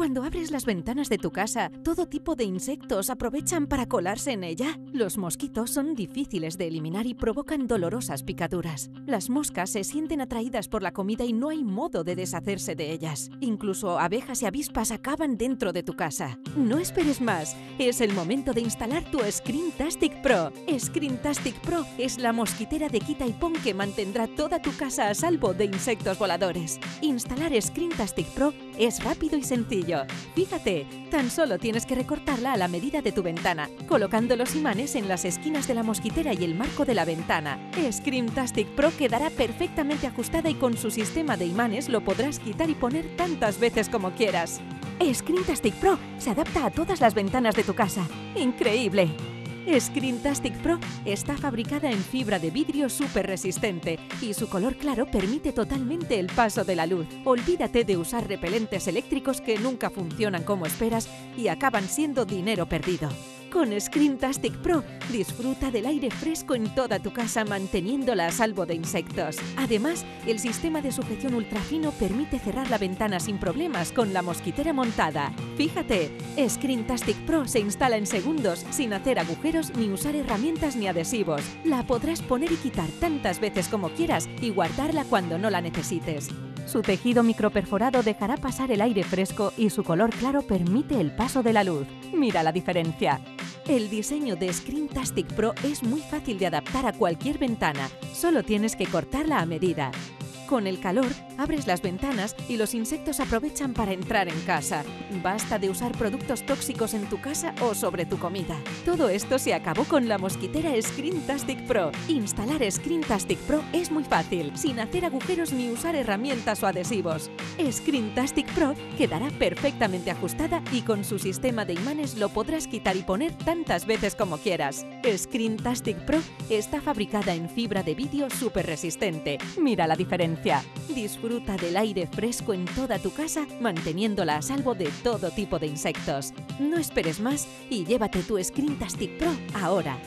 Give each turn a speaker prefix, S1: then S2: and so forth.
S1: Cuando abres las ventanas de tu casa, todo tipo de insectos aprovechan para colarse en ella. Los mosquitos son difíciles de eliminar y provocan dolorosas picaduras. Las moscas se sienten atraídas por la comida y no hay modo de deshacerse de ellas. Incluso abejas y avispas acaban dentro de tu casa. No esperes más. Es el momento de instalar tu Screentastic Pro. Screentastic Pro es la mosquitera de quita y pon que mantendrá toda tu casa a salvo de insectos voladores. Instalar Screentastic Pro es rápido y sencillo. Fíjate, tan solo tienes que recortarla a la medida de tu ventana, colocando los imanes en las esquinas de la mosquitera y el marco de la ventana. Screentastic Pro quedará perfectamente ajustada y con su sistema de imanes lo podrás quitar y poner tantas veces como quieras. Screentastic Pro se adapta a todas las ventanas de tu casa. ¡Increíble! Screentastic Pro está fabricada en fibra de vidrio súper resistente y su color claro permite totalmente el paso de la luz. Olvídate de usar repelentes eléctricos que nunca funcionan como esperas y acaban siendo dinero perdido. Con Screentastic Pro disfruta del aire fresco en toda tu casa manteniéndola a salvo de insectos. Además, el sistema de sujeción ultrafino permite cerrar la ventana sin problemas con la mosquitera montada. Fíjate, Screentastic Pro se instala en segundos sin hacer agujeros ni usar herramientas ni adhesivos. La podrás poner y quitar tantas veces como quieras y guardarla cuando no la necesites. Su tejido microperforado dejará pasar el aire fresco y su color claro permite el paso de la luz. Mira la diferencia. El diseño de Screentastic Pro es muy fácil de adaptar a cualquier ventana, solo tienes que cortarla a medida. Con el calor, abres las ventanas y los insectos aprovechan para entrar en casa. Basta de usar productos tóxicos en tu casa o sobre tu comida. Todo esto se acabó con la mosquitera Screentastic Pro. Instalar Screentastic Pro es muy fácil, sin hacer agujeros ni usar herramientas o adhesivos. Screentastic Pro quedará perfectamente ajustada y con su sistema de imanes lo podrás quitar y poner tantas veces como quieras. Screentastic Pro está fabricada en fibra de vidrio súper resistente. Mira la diferencia. Disfruta del aire fresco en toda tu casa, manteniéndola a salvo de todo tipo de insectos. No esperes más y llévate tu Screentastic Pro ahora.